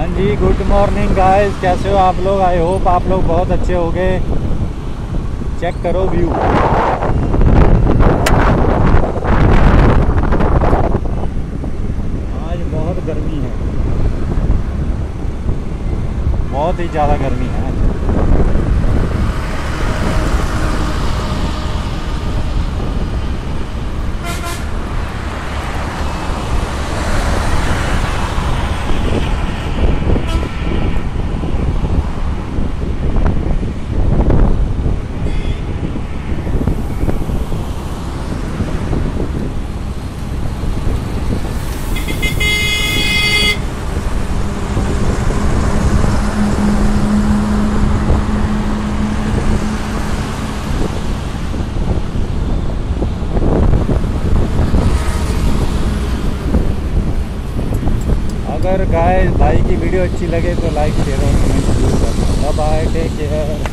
हाँ जी good morning guys कैसे हो आप लोग? आई होप आप लोग बहुत अच्छे हो गए चेक करो व्यू आज बहुत गर्मी है। बहुत ही ज़्यादा गर्मी है आज अगर गाय भाई की वीडियो अच्छी लगे तो लाइक शेयर और कमेंट ज़रूर करना। Bye take care